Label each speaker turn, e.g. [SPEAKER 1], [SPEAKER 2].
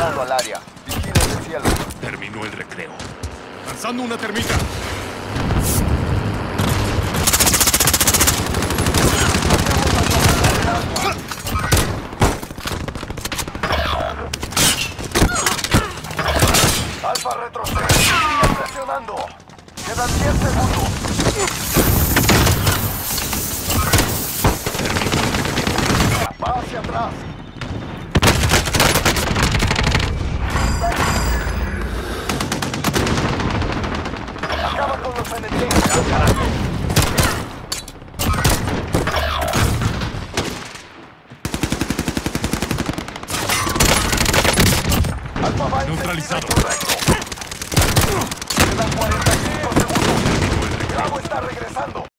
[SPEAKER 1] al área. Vigilen el cielo.
[SPEAKER 2] Terminó el recreo. Lanzando una termita.
[SPEAKER 1] Alfa retrocede. Sigue presionando. Quedan 10 segundos. todos en el techo. neutralizado. Quedan 45 segundos. El
[SPEAKER 2] Bravo
[SPEAKER 1] está regresando.